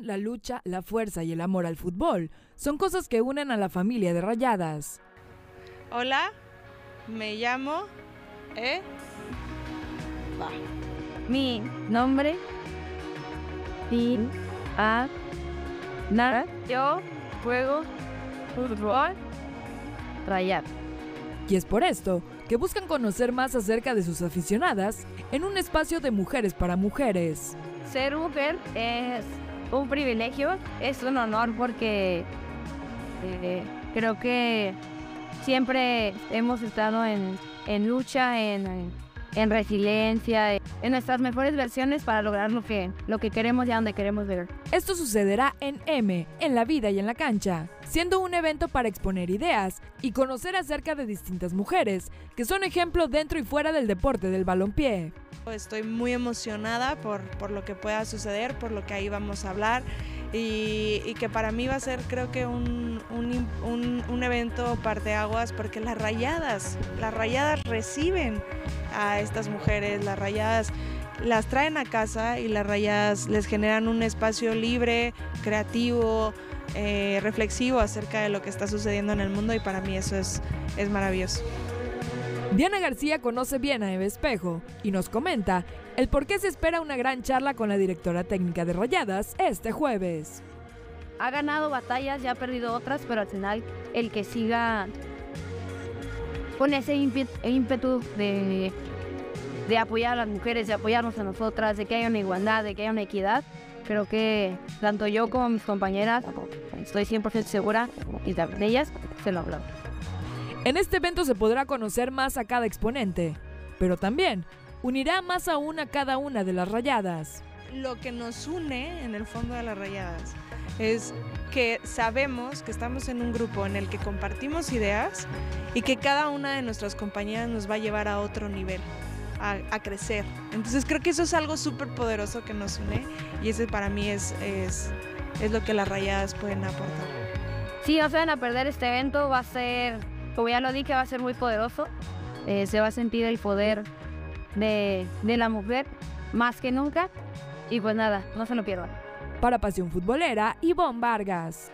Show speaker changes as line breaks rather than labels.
pasión, la lucha, la fuerza y el amor al fútbol son cosas que unen a la familia de Rayadas.
Hola, me llamo... ¿Eh? Va.
Mi nombre y a nada. Yo juego fútbol rayar.
Y es por esto que buscan conocer más acerca de sus aficionadas en un espacio de mujeres para mujeres.
Ser mujer es un privilegio, es un honor porque eh, creo que siempre hemos estado en, en lucha, en, resiliencia, en nuestras mejores versiones para lograr lo que, lo que queremos y a donde queremos ver.
Esto sucederá en M, en la vida y en la cancha, siendo un evento para exponer ideas y conocer acerca de distintas mujeres que son ejemplo dentro y fuera del deporte del balompié.
Estoy muy emocionada por, por lo que pueda suceder, por lo que ahí vamos a hablar y, y que para mí va a ser creo que un, un, un, un evento parteaguas porque las rayadas, las rayadas reciben a estas mujeres, las rayadas las traen a casa y las rayadas les generan un espacio libre, creativo, eh, reflexivo acerca de lo que está sucediendo en el mundo y para mí eso es, es maravilloso.
Diana García conoce bien a Eve Espejo y nos comenta el por qué se espera una gran charla con la directora técnica de Rayadas este jueves.
Ha ganado batallas, ya ha perdido otras, pero al final el que siga con ese ímpetu de, de apoyar a las mujeres, de apoyarnos a nosotras, de que haya una igualdad, de que haya una equidad, creo que tanto yo como mis compañeras, estoy 100% segura, y de ellas se lo hablo.
En este evento se podrá conocer más a cada exponente, pero también unirá más aún a cada una de las rayadas.
Lo que nos une en el fondo de las rayadas es que sabemos que estamos en un grupo en el que compartimos ideas y que cada una de nuestras compañeras nos va a llevar a otro nivel, a, a crecer. Entonces creo que eso es algo súper poderoso que nos une y ese para mí es, es, es lo que las rayadas pueden aportar.
Sí, no se van a perder este evento, va a ser como ya lo dije, va a ser muy poderoso. Eh, se va a sentir el poder de, de la mujer más que nunca. Y pues nada, no se lo pierdan.
Para Pasión Futbolera, Ivonne Vargas.